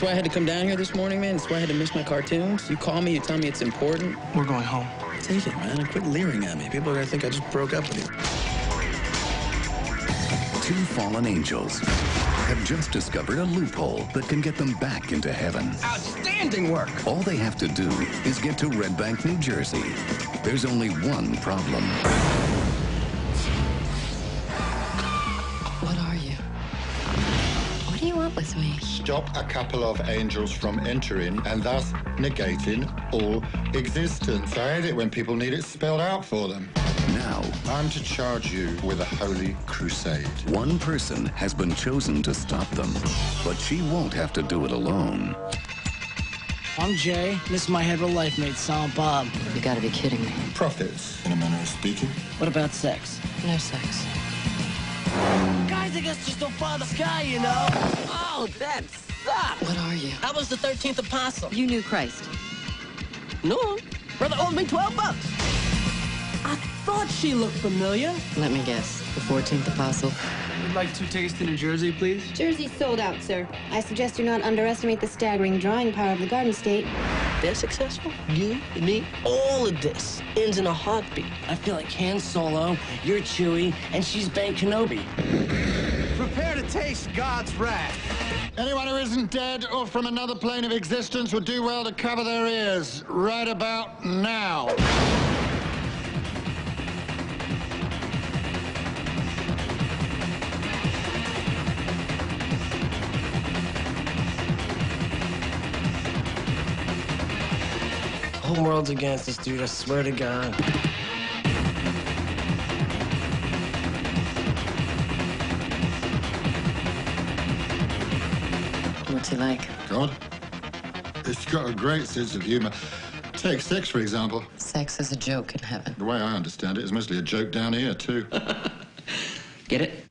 That's why I had to come down here this morning, man. That's why I had to miss my cartoons. You call me, you tell me it's important. We're going home. Take it, man. Quit leering at me. People are gonna think I just broke up with you. Two fallen angels have just discovered a loophole that can get them back into heaven. Outstanding work. All they have to do is get to Red Bank, New Jersey. There's only one problem. What do you want with me? Stop a couple of angels from entering and thus negating all existence. I hate it when people need it spelled out for them. Now, I'm to charge you with a holy crusade. one person has been chosen to stop them, but she won't have to do it alone. I'm Jay. This is my hetero life mate, Silent Bob. You gotta be kidding me. Prophets, in a manner of speaking. What about sex? No sex. Guys, I guess just don't follow the sky, you know? Oh, that sucks. What are you? I was the 13th apostle. You knew Christ. No. Brother owed me 12 bucks. I thought she looked familiar. Let me guess. The 14th apostle. We'd like two tickets to New Jersey, please. Jersey's sold out, sir. I suggest you not underestimate the staggering drawing power of the Garden State. They're successful. You, me, all of this ends in a heartbeat. I feel like Han Solo, you're Chewie, and she's Ben Kenobi. Prepare to taste God's wrath. Anyone who isn't dead or from another plane of existence would do well to cover their ears right about now. Whole world's against us, dude. I swear to God. What's he like? God, He's got a great sense of humor. Take sex, for example. Sex is a joke in heaven. The way I understand it is mostly a joke down here, too. Get it?